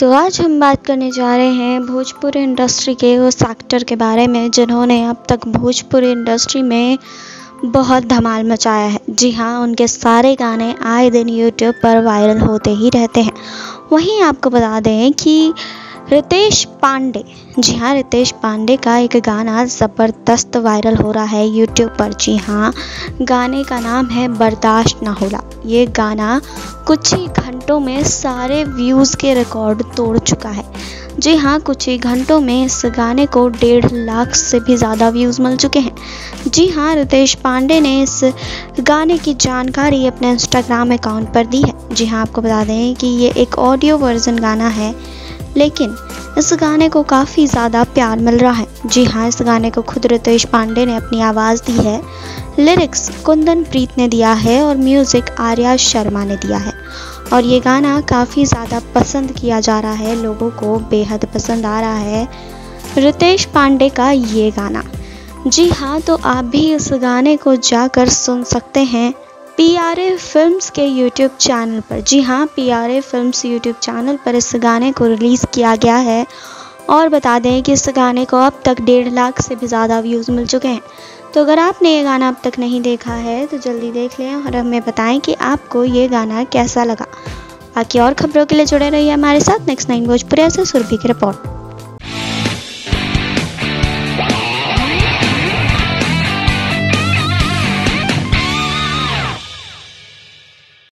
तो आज हम बात करने जा रहे हैं भोजपुरी इंडस्ट्री के उस एक्टर के बारे में जिन्होंने अब तक भोजपुरी इंडस्ट्री में बहुत धमाल मचाया है। जी हाँ उनके सारे गाने आए दिन यूट्यूब पर वायरल होते ही रहते हैं। वहीं आपको बता दें कि रितेश पांडे, जी हाँ रितेश पांडे का एक गाना ज़बरदस्त वायरल हो रहा है यूट्यूब पर। जी हाँ गाने का नाम है बर्दाश्त ना होला। ये गाना कुछ ही घंटों में सारे व्यूज़ के रिकॉर्ड तोड़ चुका है। जी हाँ कुछ ही घंटों में इस गाने को डेढ़ लाख से भी ज़्यादा व्यूज़ मिल चुके हैं। जी हाँ रितेश पांडे ने इस गाने की जानकारी अपने इंस्टाग्राम अकाउंट पर दी है। जी हाँ आपको बता दें कि ये एक ऑडियो वर्जन गाना है, लेकिन इस गाने को काफ़ी ज़्यादा प्यार मिल रहा है। जी हाँ इस गाने को खुद रितेश पांडे ने अपनी आवाज़ दी है। लिरिक्स कुंदन प्रीत ने दिया है और म्यूज़िक आर्या शर्मा ने दिया है। और ये गाना काफ़ी ज़्यादा पसंद किया जा रहा है, लोगों को बेहद पसंद आ रहा है रितेश पांडे का ये गाना। जी हाँ तो आप भी इस गाने को जाकर सुन सकते हैं। पी आर ए फिल्म्स के यूट्यूब चैनल पर। जी हाँ P R A films YouTube channel पर इस गाने को रिलीज़ किया गया है। और बता दें कि इस गाने को अब तक डेढ़ लाख से भी ज़्यादा व्यूज़ मिल चुके हैं। तो अगर आपने ये गाना अब तक नहीं देखा है तो जल्दी देख लें और हमें बताएँ कि आपको ये गाना कैसा लगा। बाकी और खबरों के लिए जुड़े रहिए हमारे साथ। नेक्स्ट नाइन भोजपुरिया से सुरभि की रिपोर्ट।